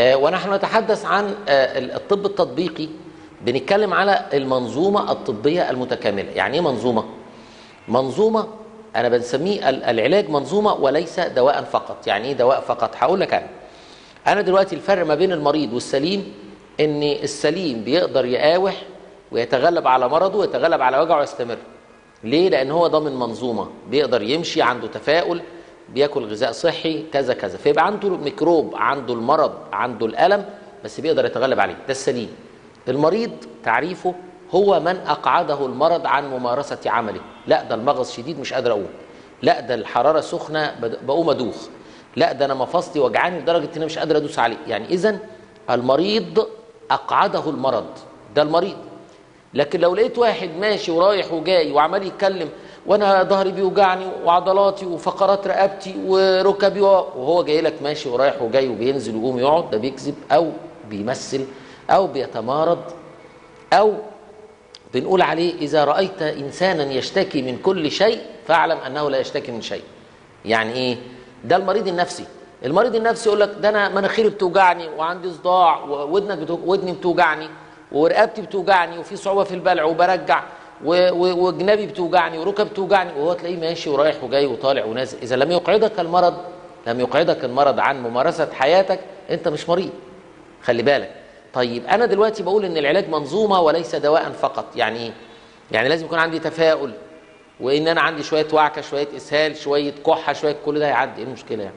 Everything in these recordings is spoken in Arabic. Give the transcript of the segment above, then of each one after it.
آه، ونحن نتحدث عن آه، الطب التطبيقي. بنتكلم على المنظومة الطبية المتكاملة. يعني إيه منظومة؟ منظومة أنا بنسميه ال- العلاج منظومة وليس دواء فقط. يعني إيه دواء فقط؟ هقول لك أنا. أنا دلوقتي الفرق ما بين المريض والسليم إن السليم بيقدر يقاوح ويتغلب على مرضه ويتغلب على وجعه ويستمر. ليه؟ لأن هو ضامن منظومة. بيقدر يمشي عنده تفاؤل. بياكل غذاء صحي كذا كذا. فيبقى عنده ميكروب عنده المرض عنده الألم بس بيقدر يتغلب عليه. ده السليم. المريض تعريفه هو من أقعده المرض عن ممارسة عمله. لا ده المغص شديد مش قادر أقوم. لا ده الحرارة سخنة بد- بقوم أدوخ. لا ده أنا مفاصلي وجعاني لدرجة إن أنا مش قادر أدوس عليه. يعني إذا المريض أقعده المرض. ده المريض. لكن لو لقيت واحد ماشي ورايح وجاي وعمال يتكلم وأنا ظهري بيوجعني وعضلاتي وفقرات رقبتي وركبي وهو جاي لك ماشي ورايح وجاي وبينزل ويقوم يقعد ده بيكذب أو بيمثل أو بيتمارض أو بنقول عليه إذا رأيت إنسانا يشتكي من كل شيء فاعلم أنه لا يشتكي من شيء يعني إيه ده المريض النفسي المريض النفسي يقول لك ده أنا مناخيري بتوجعني وعندي صداع وودنك. ودني بتوجعني ورقبتي بتوجعني وفي صعوبة في البلع وبرجع. وجنابي بتوجعني وركب بتوجعني وهو تلاقيه ماشي ورايح وجاي وطالع ونازل. إذا لم يقعدك المرض لم يقعدك المرض عن ممارسة حياتك أنت مش مريض. خلي بالك. طيب أنا دلوقتي بقول إن العلاج منظومة وليس دواء فقط. يعني إيه يعني لازم يكون عندي تفاؤل وإن أنا عندي شوية وعكة شوية إسهال شوية كحة شوية كل ده هيعدي. إيه المشكلة يعني؟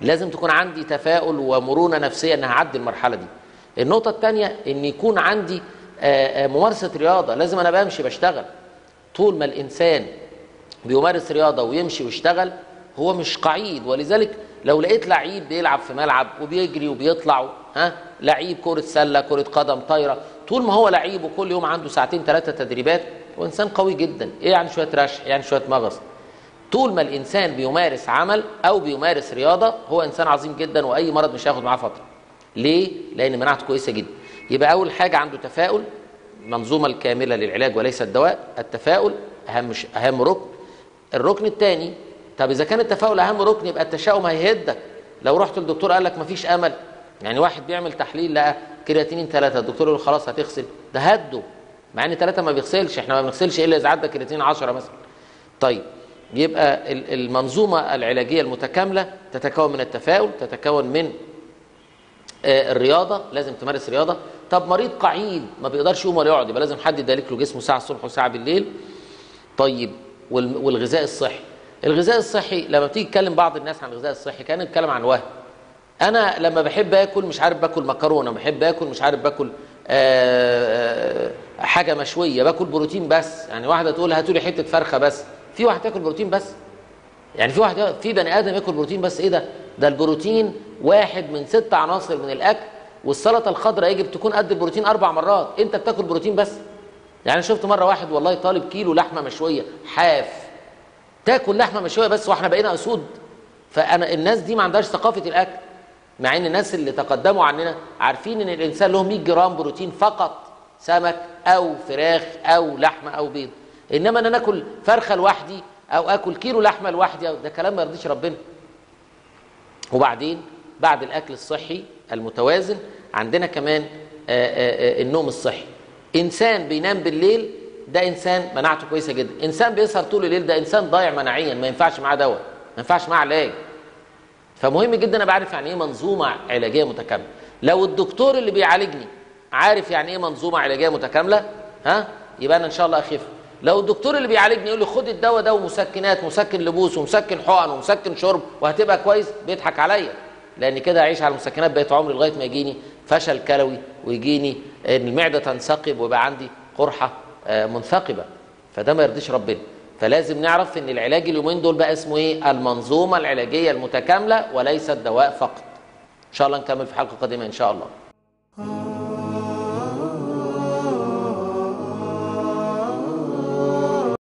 لازم تكون عندي تفاؤل ومرونة نفسية ان هعدي المرحلة دي. النقطة الثانية إن يكون عندي ممارسة رياضة لازم أنا بمشي بشتغل. طول ما الإنسان بيمارس رياضة ويمشي ويشتغل هو مش قعيد. ولذلك لو لقيت لعيب بيلعب في ملعب وبيجري وبيطلع ها لعيب كرة سلة كرة قدم طايرة طول ما هو لعيب وكل يوم عنده ساعتين ثلاثة تدريبات هو إنسان قوي جدا. إيه يعني شوية رشح يعني شوية مغص؟ طول ما الإنسان بيمارس عمل أو بيمارس رياضة هو إنسان عظيم جدا وأي مرض مش هياخد معاه فترة. ليه؟ لأن مناعته كويسة جدا. يبقى أول حاجة عنده تفاؤل منظومة الكاملة للعلاج وليس الدواء التفاؤل أهم. أهم ركن. الركن الثاني طب إذا كان التفاؤل أهم ركن يبقى التشاؤم هيهدك. لو رحت للدكتور قال لك مفيش أمل يعني واحد بيعمل تحليل لقى كرياتينين ثلاثة الدكتور يقول خلاص هتغسل. ده هده مع إن ثلاثة ما بيغسلش إحنا ما بنغسلش إلا إذا عدى كرياتين 10 مثلا. طيب يبقى ال- المنظومة العلاجية المتكاملة تتكون من التفاؤل تتكون من آه، الرياضة لازم تمارس رياضة. طب مريض قعيد ما بيقدرش يقوم ولا يقعد يبقى لازم حد يدارك له جسمه ساعة الصبح وساعة بالليل. طيب وال- والغذاء الصحي. الغذاء الصحي لما بتيجي تكلم بعض الناس عن الغذاء الصحي كان يتكلم عن وهم. أنا لما بحب آكل مش عارف باكل مكرونة بحب آكل مش عارف باكل آه، آه، حاجة مشوية باكل بروتين بس. يعني واحدة تقول هاتوا لي حتة فرخة بس. في واحد تاكل بروتين بس؟ يعني في واحد في بني آدم ياكل بروتين بس؟ إيه ده؟ ده البروتين واحد من ست عناصر من الأكل والسلطة الخضراء يجب تكون قد البروتين أربع مرات. أنت بتاكل بروتين بس. يعني شفت مرة واحد والله طالب كيلو لحمة مشوية حاف. تاكل لحمة مشوية بس وإحنا بقينا أسود. فأنا الناس دي ما عندهاش ثقافة الأكل. مع إن الناس اللي تقدموا عننا عارفين إن الإنسان له 100 جرام بروتين فقط. سمك أو فراخ أو لحمة أو بيض. إنما أنا ناكل فرخة لوحدي أو آكل كيلو لحمة لوحدي ده كلام ما يرضيش ربنا. وبعدين بعد الأكل الصحي المتوازن عندنا كمان آه، آه، آه، النوم الصحي. إنسان بينام بالليل ده إنسان مناعته كويسة جدا. إنسان بيسهر طول الليل ده إنسان ضايع مناعيا ما ينفعش معاه دواء ما ينفعش معاه علاج. فمهم جدا ابقى عارف يعني إيه منظومة علاجية متكاملة. لو الدكتور اللي بيعالجني عارف يعني إيه منظومة علاجية متكاملة ها؟ يبقى أنا إن شاء الله أخف. لو الدكتور اللي بيعالجني يقول لي خد الدواء ده ومسكنات مسكن لبوس ومسكن حقن ومسكن شرب وهتبقى كويس بيضحك عليا. لأن كده هعيش على المسكنات بقيت عمري لغايه ما يجيني فشل كلوي ويجيني المعده تنثقب ويبقى عندي قرحه آه، منثقبه. فده ما يرضيش ربنا. فلازم نعرف إن العلاج اليومين دول بقى اسمه إيه؟ المنظومة العلاجية المتكاملة وليس الدواء فقط. إن شاء الله نكمل في حلقة قادمة إن شاء الله.